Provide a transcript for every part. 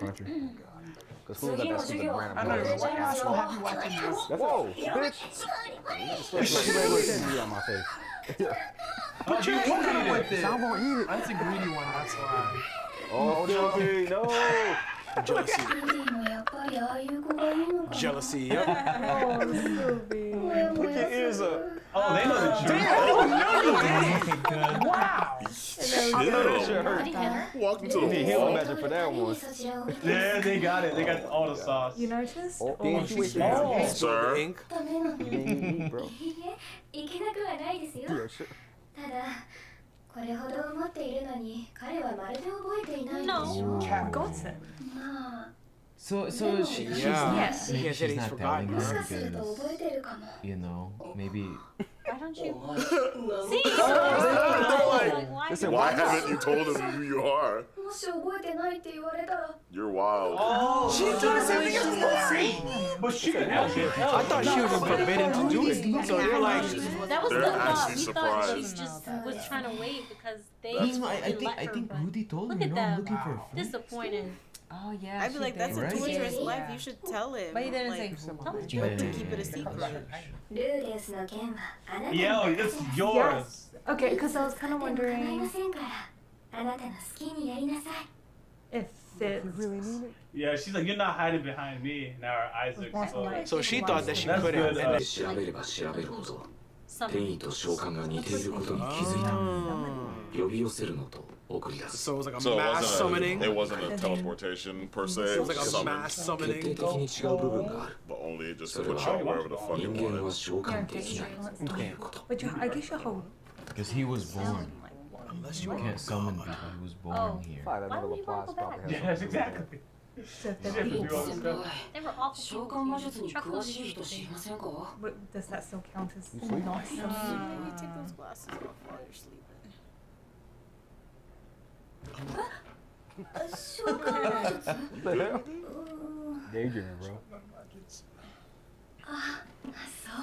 Roger. Mm. Because who's that stupid brand? I know. White ass have you watching this. Whoa, bitch! Wait, wait, on my face. Put your hand on with it. I'm gonna eat it. That's a greedy one. That's why. Oh, Joey, no. Jealousy. Jealousy. Yep. Oh, Oh, Sylvie. もやもや Ears up. Oh, they know the truth. Wow. I know that shit hurt. Walked into You need the healing wall. magic for that one. そちらを Yeah, they got it. They got all the sauce. You noticed? Oh, Oh, damn, she wasted her Oh. hand. Sir. Ink. ダメなの You ain't eat, bro. いいえいけなくはないですよ Yeah, shit. ただこれほど思っているのに彼はまるで覚えていないでしょ Forgotten. まあ so, so she, yeah. she's not, yes. She's not telling her because, you know, maybe. Why don't you? See, Listen, why haven't you told him who you are? もし覚えてないって言われたら You're wild. Oh, She doing the same thing as Lori. but she can actually I thought she was forbidden to do it. So they're like, That was They're the thought. actually We thought she surprised. just was trying to wait because they. no, no, I, I didn't think let I her, think but Rudy told Look her, at you know, I'm them. looking for a friend. Disappointed. Oh yeah. I'd be she like, that's did. a Right? torturous Yeah. life. You should tell him. But he didn't like, say. Tell the Yeah, truth. yeah, to yeah, keep it a yeah. secret. ルーデンスの件はあなたに Yo, it's yours. Yes. Okay, because I was kind of でも構いま wondering せんから あなたの好きにやりなさい if it's. Yeah, she's like, you're not hiding behind me. Now her eyes are exposed. so she thought that she That's couldn't. good. And Uh, 調べれば調べるほど Some. 転移と召喚が似ていることに気づいた呼び寄せるのと送り出す so it was like a So it mass wasn't, summoning. a, it wasn't a teleportation per se. It It was was like a summoned, mass 決 summoning. 定的に違う部分がある but only it just それ put は you wherever the fuck you 人間 wanted. は召 Yeah, 喚 okay, でき you ない can't ということ But you, I guess your whole. Because he was born. Unless You you can't summon people. He was born Oh. here. Fine, that Why nigga would you wanna LaPlante go probably back? has Yes, something. exactly. So if She they're had to do all people. this stuff. They were awful 召 people. 喚魔術に Truck 詳 was しい used 人 to 知り be. ませんか But does that still count as You sleep? nice? Maybe take those glasses off while you're sleeping. 召喚魔術 What the hell? うーん Daydreaming, bro. あ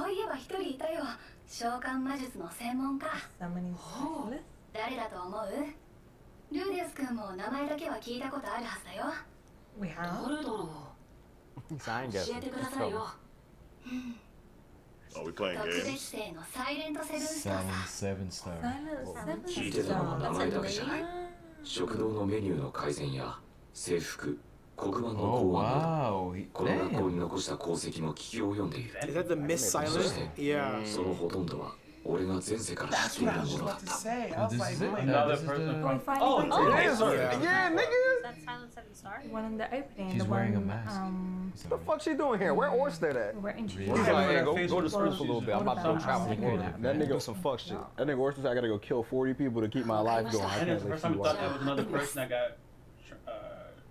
そういえば一人いたよ召喚魔術の専門家 Summoning specialist. 誰だと思う？ルーデス君も名前だけは聞いたことあるはずだよ.誰だろう？教.えてください.よ Are we playing games? 指定のサイレントセブンスター Silent さ seven star. Silent 聞い seven てたのは名 star. 前だけじゃない食堂のメニューの改善や制服黒板の Oh 考案この学校.に残した功績も聞き及んでいる Miss Silent? Yeah. そのほとんどは俺が前世から知ってい That's る what I was ものだ about っ to た say. I was This like, is it. wait, No, Another this is person the- from. We finally Oh, got it It is is her. her. Yeah. Yeah, nigga. That's Silent Seven Star. One in the opening. She's the wearing a one, mask. Um, Sorry. What the fuck she doing here? Where Orsted at? we're introduced. Really? He's like, hey, go, Face go to school was for a little bit. I'm about to go What travel the about- world. That nigga do some fuck shit. That nigga Orsted said I gotta go kill 40 people to keep my life going. I And it's can't the let first time you I thought watch. that was another person that got tr-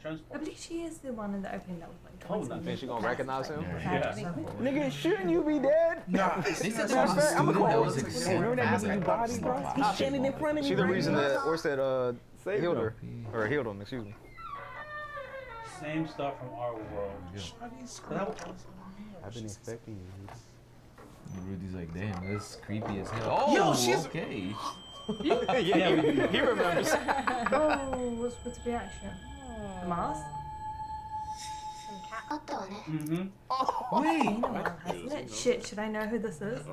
uh, I believe she is the one in the opening that was like. Oh, trying that be Think she gonna recognize him? Yeah. Nigga, shouldn't you be dead? Nah, They said Matter there of was a fact, I'm gonna that call was her. like Hey, remember that fast nigga at body, bro? He's standing in front of me. She the reason that Orsted uh healed her or healed him. Excuse me. Same stuff from our world. Shawty's That was- scribbles on me. I've been expecting you. Rudy's like, damn, that's creepy as hell. Oh, Yo, she's- okay. yeah, yeah, he, he remembers. Oh, what's what's the reaction? The cat. Mm-hmm. Oh, Wait! It? Shit, should I know who this is?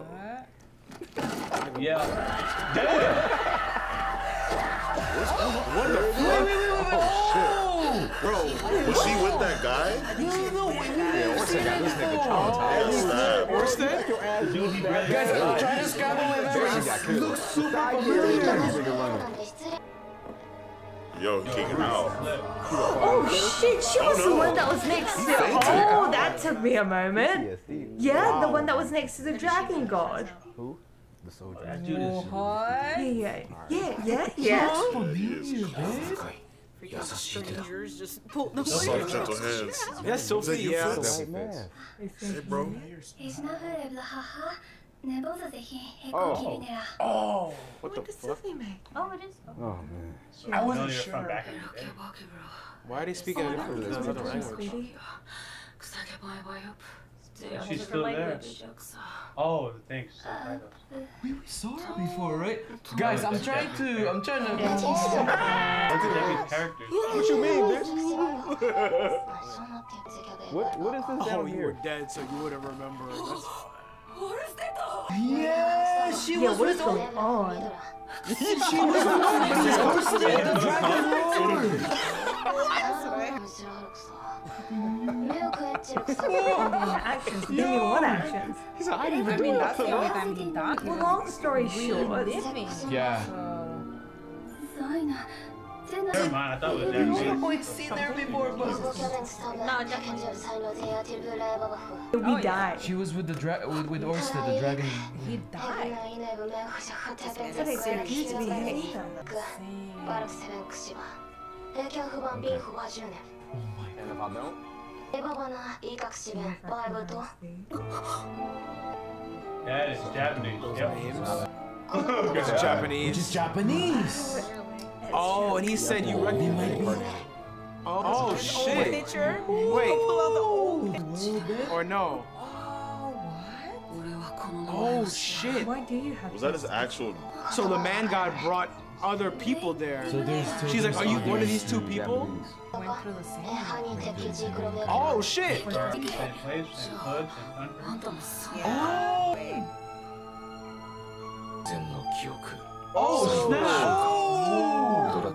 yeah. Damn! What's, what the fuck? Wait, wait, wait, wait. Oh, shit. Bro, was she with that guy? No, no, wait, yeah, Orson got this nigga traumatized. To scrabble that. looks super familiar. Yo, kicking out. Oh shit, she was the one that was next to. Oh, that took me a moment. Yeah, the one that was next to the dragon god. Who? The soldier. What? Oh, yeah, yeah, yeah, yeah. yeah. Freaking strangers just pulled the gentle hands. That's so yeah. Hey, bro. Oh. Oh. What the fuck? Oh, it is. Oh, man. I wasn't sure. From back. Why are they speaking a different language? She's still there. Oh, thanks. We, we saw her before, right? Guys, I'm trying to. I'm trying to. what you mean, bitch? what What is this oh, down oh, here? you were dead, so you wouldn't remember. That's Yeah, she yeah, was what is going the... on? she was hosted the Dragon Lord. actions, they yeah. want actions. I didn't even mean that's the only time he died. Well, long story short. Yeah. We there before, but... We died. She was with the dra with, with the dragon. He died. Oh my god. That is Japanese. Yep. Oh, Japanese. Which is Japanese. Oh, and he said you recognize her. Oh, oh shit. Picture. Wait. Pull out the old picture. Or no. Oh shit! Why do you have? Was that his actual? So the man god brought other people there. So there's two. She's like, are you one of these two people? Oh shit! Oh! Oh snap!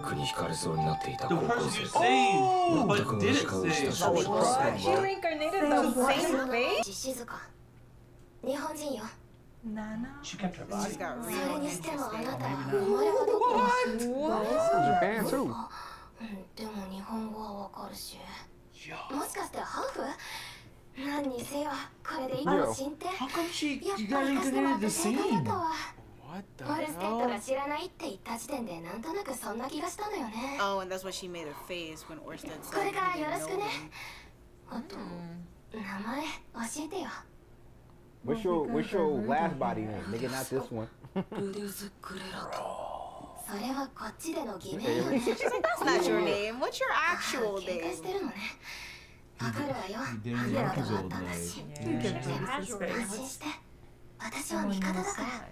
クに惹かれそうになっていた高校生。全く同じ顔をした少女の姿はか日本人よそれにしてもあなたは生まれはどこにでも日本語はわかるし。もしかしてハーフ？何にせよこれでいい進展やっぱり昔の私がやったわ the フォルステッドが hell? 知らないって言った時点でなんとなくそんな気がしたのよね Oh, and that's why she made her face when Orsted said これからよろしくね.あと名前教えてよ What's your what's your last body name? Nigga, not this one. それはこっちでの偽名よ.ね She's like, that's not your name. What's your あ actual 喧嘩 name? してるのねわかるわよな like こ his とがあったんだ.しでも安.心して私は味方だから.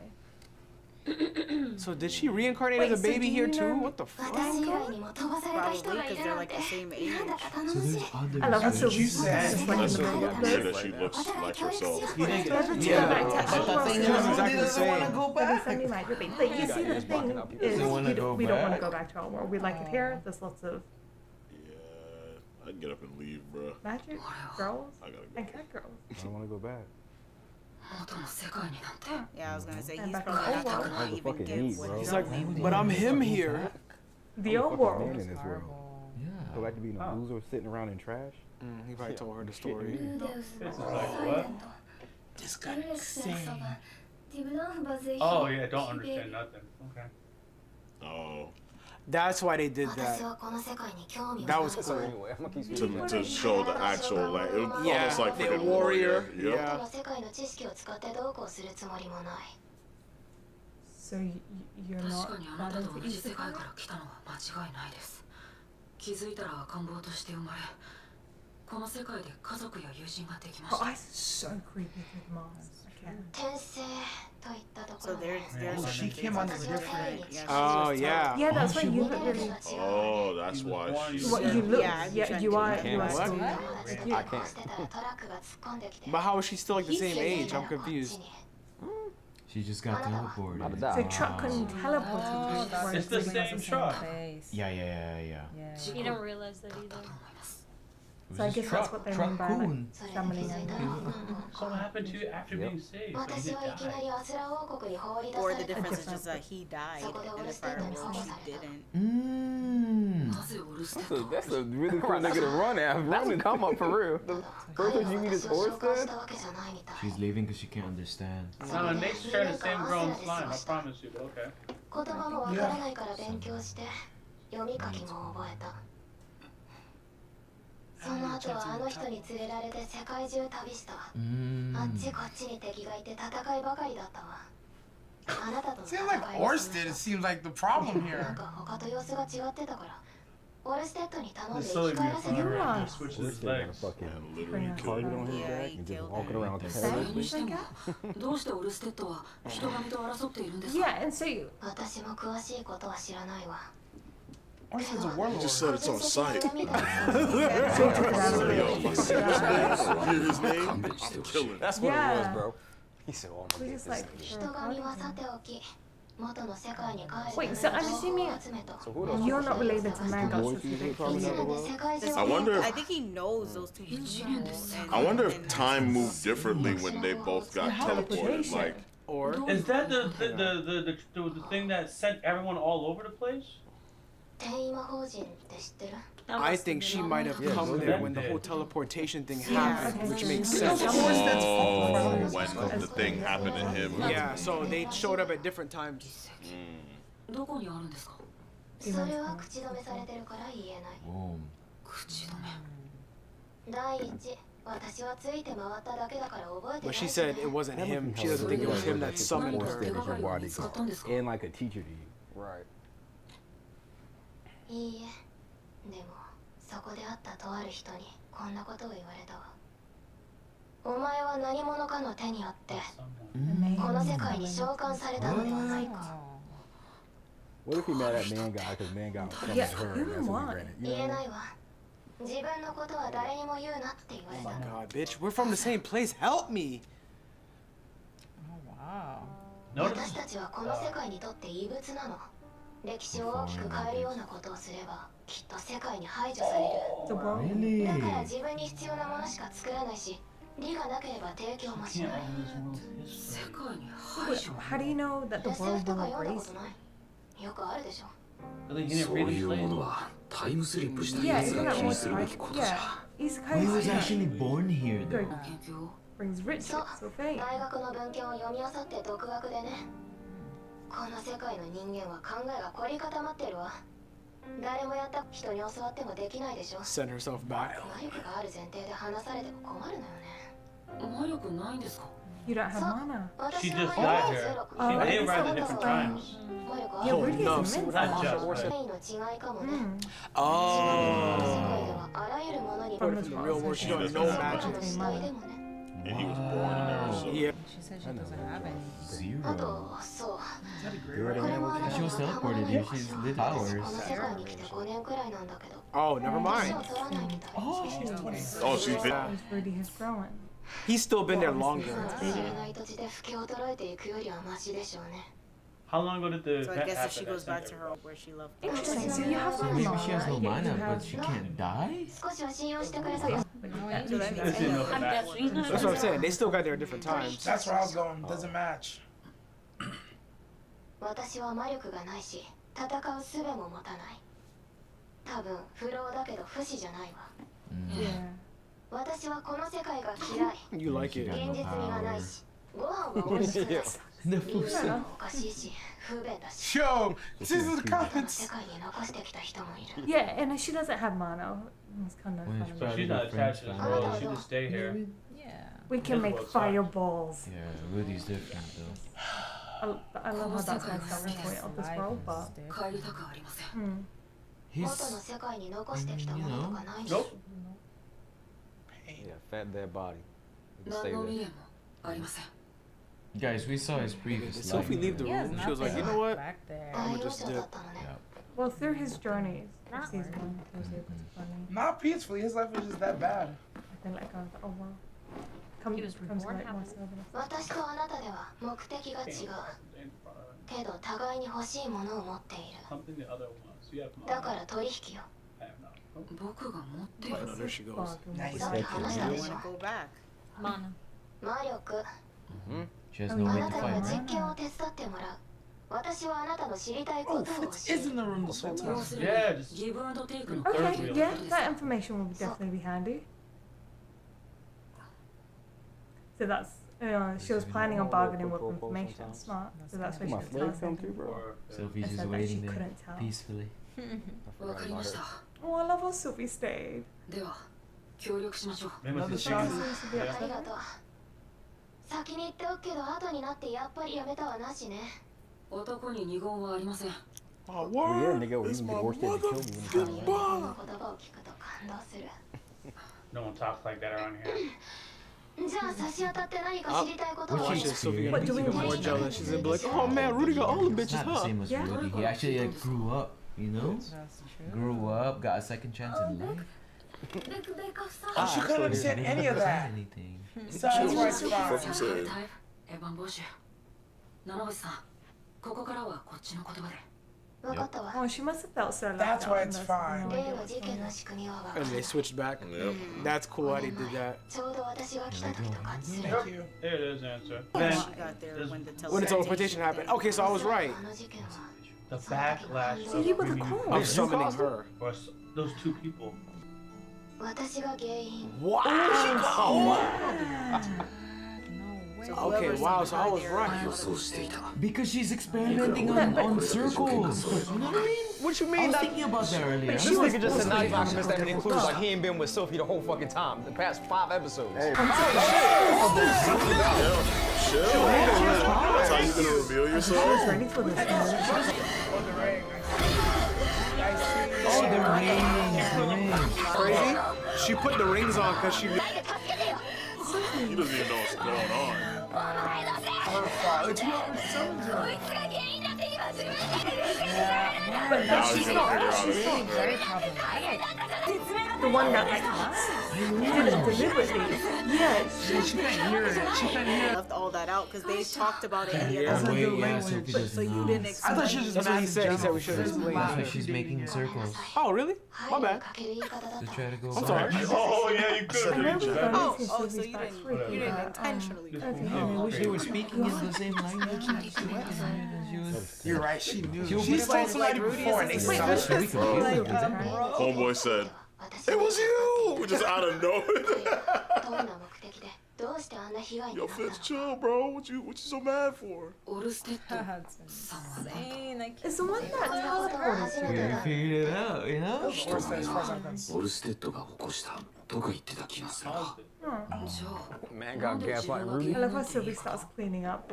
so did she reincarnate Wait, as a baby so here too? What the fuck? Probably, because they're like the same age. So I love how Sylphie said it's like so weird that she looks like herself. You think that's what yeah. yeah. I thought thing was exactly the same. But you see, the thing is we don't, we don't want to go back to home. Or we like it here. There's lots of... Yeah, I'd get up and leave, bro. Magic girls I gotta go. and cat girls. I don't want to go back. Yeah, I was gonna say he's probably not gonna even get what he's like, but I'm him here. The old world. In this world. Yeah. So I to be a oh. loser sitting around in trash. Mm, he probably told her the story. This guy is insane. Oh yeah, don't understand nothing. Okay. Oh. That's why they did that. That was cool. To, to show the actual, like, it was yeah, almost like the warrior. warrior. Yep. Yeah. So you're not. 確かにあなたと同じ世界から来たのは間違いないです。気づいたら赤ん坊として生まれ。この世界で家族や友人ができまし Oh, た I so creepy with Mars. I can't. 転生といったとこ So ろで there's there's Yeah, she different came on phases. a different- Yeah, she Oh was yeah. Yeah, that's Oh, why she you was- look really. Oh, that's He was why born- she. What you look? Yeah, Yeah, you you are. can't You are what? still. 友達 You, がこうしてたらトラックが突っ込んできて But how is she still like the same 気づい age? た I'm らこっち confused. に She just got teleported. Not a so doubt. truck couldn't teleport Oh, to that's where It's the it's same leading us. truck. Face. Yeah, yeah, yeah, yeah. Yeah. You don't realize that either. So I guess that's what they mean by like summoning So What happened to you after yep. being saved? Or the difference is just that he died and the fire and she didn't. Mm. That's, a, that's a really cool nigga to run at. Run and come up for real. The first thing you meet is Orsted. She's leaving because she can't understand. No, Nate's trying to same grown slime. I promise you. Okay. Yeah. その後はあの人に連れられて世界中旅した。あっちこっちに敵がいて戦いばかりだったわ。あなたとしてなんか他と様子が違ってたから。オルステッドに頼んで生き返らせてどうしてオルステッドは人神と争っているんですか？私も詳しいことは知らないわ。Orphan's a warlord. You just said it's on site. Hear his name? I'm killing. That's what yeah. it was, bro. He said, "Oh, I'm gonna like, Wait, so I'm assuming so you're not related to Mango. I wonder. If, I think he knows those two. I wonder if time moved differently when they both got teleported. Like, or is that the the the, the the the, the thing that sent everyone all over the place? I think she might have Yeah, come those there are when the dead. whole teleportation thing Yeah, happened, okay. which makes Yeah. sense. oh, when the thing happened to him. Yeah, so they showed up at different times. どこにあるんですかそれは口止めされてるから言えない Boom. 口止め第一私はついて回っただけだから覚えてな But い she しね said it wasn't him. She doesn't think it was him that summoned Force her. them. Your body 使ったんですか and like a teacher to you. Right. いいえでもそこで会ったとある人にこんなことを言われたわお前は何者かの手によってこの世界に召喚されたのではないか What if he mad at man guy because man guy Yeah, her and that's what he granted? You 言 know え what I な mean? いわ自分のことは誰にも言うなって言われた God, bitch, we're from the same place. Help me. Wow. Notice 私たちはこの世界にとって異物なの歴史を大きく変えるようなことをすればきっと世界に排除される。だから自分に必要なものしか作らないし利がなければ提供もしない。世界に排除？と思うとか読んだことない？よくあるでしょ。そういうものはタイムスリップしたやつが気にするべきことじゃ。そう大学の文献を読み漁って独学でね。この世界の人間は考えが凝り固まってるわ誰もやった人に教わってもできないでしょ Send herself back. 魔力がある前提で話されても困るのよね魔力ないんですか You don't have mana. She 私 just は got 魔 here. Oh, they arrived at different times. 魔力 Yeah, ある Rudy no, is see immense. what Not I just. 繊 Right? 維の違いかもね Mm. この世 Oh. 界ではあらゆるものに From the the real world, she don't know magic. And he was born in Arizona. Yeah. She said she doesn't have any. Zero. You're She was teleported here. She's. Oh, never mind. Oh, she's 20. Oh, she's 50. He's growing. He's still been there longer. How long ago did the So I event guess if she happen? goes back to her where she left. Interesting. So you have So no maybe mana. she has no yet you mana, have- but she can't die? 少しは信用してくれたか I just didn't know if I'm that guessing. That's what I'm saying. They still got there at different times. That's where I was going. Doesn't match. 私は魔力がないし戦う術も持たない多分不老だけど不死じゃないわ Yeah. 私はこの世界が嫌い You like it. 現実味がないしご飯は美味しくない The food 今のおかしいし不便だし Yo, this is the この comments. 世界に残してきた人もいる Yeah, and she doesn't have mana. It's kind of Well, funny. So she's not attached to this world. She just stay here. Yeah. We can make fireballs. Yeah, Rudy's different though. I, I love how that's my selling point of this world, but 帰りたくありません hmm. 元の He's 世界に残してきたものとかないでし Nope. ょ Yeah, fat dead body. You can 何 stay の there. 未練もありません guys. We saw his previous So if life. we leave the He has room, she was like, you nothing know what? back there. 大 I'ma 養 just 生だ dip. ったのね Yeah. Well, through his journeys, Not season one, he was able to finally Not peacefully. His life was just that bad. then let go of oh wow. Come, He was comes to reborn like more happily. soberness. 私とあなたでは目的が違うけど互いに欲しいものを持っている Something the other wants. You have だから取引よ I have not. 僕が持ってい Oh, る no, there she goes. Bargain. Nice. さっき話したでしょ Wanna go back. Mana. 魔力 She has あ no あ way な to たには fight. 実験を手伝ってもらう私はあなたの知りたいこ Oh, とを教 Fitz え is る in the room this whole 要 time. するに Yeah, just ギブアンドテイクの Third Okay, wheel. yeah, that information will definitely be handy. So that's, uh, she was planning on bargaining with information. Smart. So that's why she My didn't tell slave us come too, anything. bro. or Sophie's I just said that she waiting there couldn't tell. peacefully. I わ forgot かり about まし her. た Oh, I love how Sophie stayed. では協力しましょう maybe it's Another just shot. 先に言っておくけど後になってやっぱりやめたはなしね男に二言はありません My word is my motherfucking bond. No one talks like that around here. Oh, what, doing more Joe she's in black? Oh man, Rudy got all the bitches, huh? Same as yeah. Rudy. He actually like, grew up, you know? Grew up, got a second chance in life. Oh, she couldn't understand any of that. Anything. So that's why it's fine. Fuck you said. エヴァン募集七星さんここからはこっちの言葉で分かったわ Oh, she must have felt so left That's out why and it's there's fine. no 例 idea の what's 事件 going の on. 仕組みは分か And っ they た switched back. Yep. That's cool how they did that. ちょうど私が来た時と感じする Thank you. There it is, answer. When Then she got there, when the When the teleportation happened. Okay, so I was right. あの事件は the backlash So of you were the Ruby cause. Of summoning her. or s- those two people. 私が原因 Okay, wow, so I was right. 予想していた Because she's experimenting on, on circles. You know what I mean? What you I mean? was That, thinking about that earlier. this nigga just said not even alchemist that includes like he ain't been with Sophie the whole fucking time. The past five episodes. Chill. That's how you gonna reveal I was yourself? ready for this one. Oh, the rings, the rings. Crazy? She put the rings on because she knew. He doesn't even know what's going on. But no, she's not. She's being very problematic. The one that did it deliberately. Yeah, she, she can't hear it. She can't hear it. Left all that out because they talked about it in the yeah, other language. Yeah, so, so you didn't explain. I thought she was just mad. He said, he said we should explain. That's why she's making circles. Oh, really? My bad. To try to go I'm sorry. Oh, yeah, you could. Oh, oh, so you didn't, you didn't intentionally. No, they were speaking in the same language. You're right, she knew. She was She's told like- somebody before and they Wait, suck. this Should we is confuse like, her with that? Homeboy said, 私 It was you! Just out of nowhere. どんな目的でどうしてあんな被害にな Yo, った Fitz, の chill, bro. What you what you so mad for? オルステッド That's さんはね insane. I can't It's the one that そういうことは teleported 初 to めて We だ figured it out, you know? Or says, as far as I'm concerned. オルステッドが起こしたとか言ってた気がするな Oh. Mega gaslight Ruby. I love how Sylphie starts cleaning up.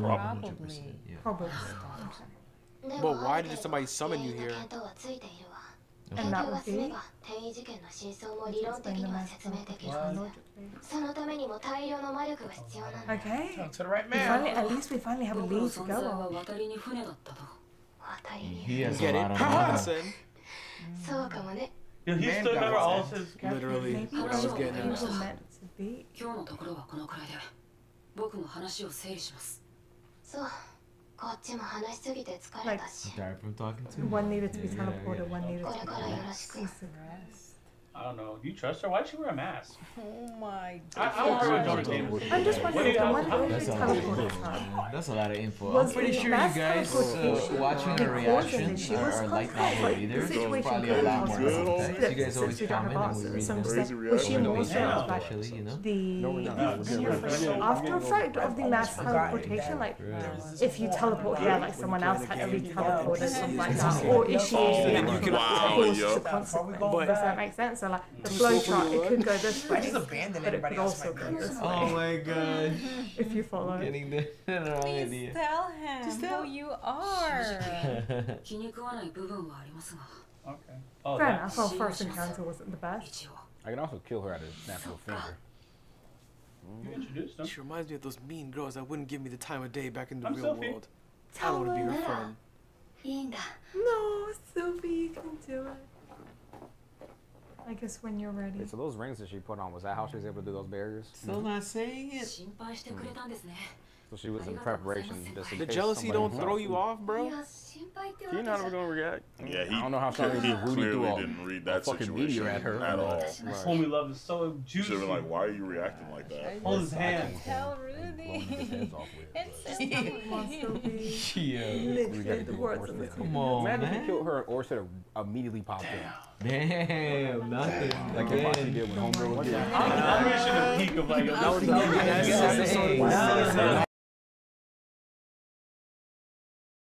100%. Yeah. Probably. But why did somebody summon you here? And that would be? To the right man. Finally, at least we finally have a lead to go. He has Get a it? lot of Haha, money. son. そうかもね Yo, he Man still got remember all it. his. Literally, Maybe what I was that's getting what we at. were meant to be. 今日のところはこのくらいで僕も話を整理しますそうこっちも話しすぎて疲れ Like, たし Tired from talking to him. one needed to be Yeah, yeah, teleported, one needed こ to れ be からよろしく I don't know. Do you trust her? Why'd she wear a mask? Oh my I, I don't know what Jordan Gamer was I'm just What do wondering, you I know? wonder if That's a lot of info, teleported her. man. That's a lot of info. Was I'm pretty sure you guys uh, watching our because reactions she or was our light like, the readers situation probably could a lot more caused context. You guys always we don't have comment and we answers. read So I'm them. just Crazy like, was she reaction. more Motivation, sure of like especially, you know? the after effect of the mass teleportation? Like, if you teleport here, like someone else had to be teleported, something like that, or is she actually Wow, caused yo. the consequence? Does that make sense? So like the flowchart, it could go this way. I just abandoned everybody else. way oh my gosh. if you follow. I'm getting the wrong Please idea. tell him just tell who you are. okay. Oh, Fair enough. Our first encounter wasn't the best. I can also kill her out of natural of finger. You introduced them. She reminds me of those mean girls that wouldn't give me the time of day back in the I'm real Sophie. world. I don't want to be her friend. No, Sophie, you can do it. I guess when you're ready. Wait, so those rings that she put on, was that how she was able to do those barriers? Still not saying it. Mm. So she was in preparation. Just in the jealousy don't throw you off, bro. Do you know how we're gonna react? Yeah, he, I don't know how strong he Rudy clearly all, didn't read that fucking situation at her at all. Right. Homie love is so juicy. Should been like, why are you reacting like that? Hold his hand. Tell Rudy. It's so Yeah. Come on, man. Imagine if he killed her, or should immediately popped in. Damn, nothing. Like if Foxy Again. did when Homegirl. I'm, I'm reaching the peak of like, That was the Yeah, episode.